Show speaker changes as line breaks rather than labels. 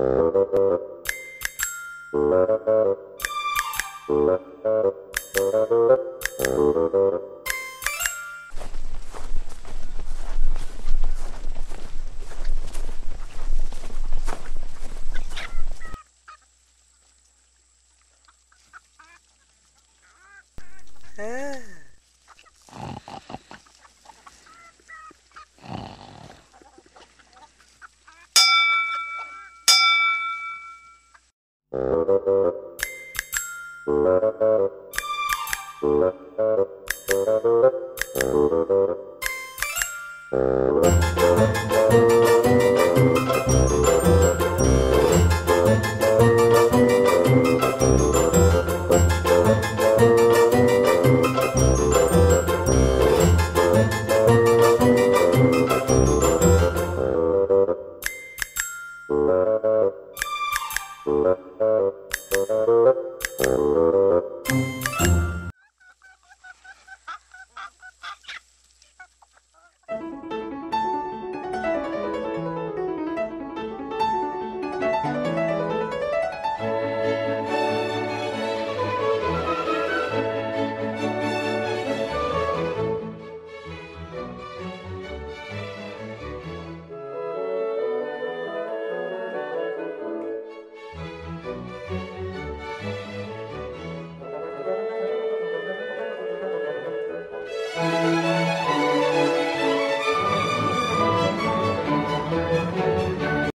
Ah.
Love.
Thank
you.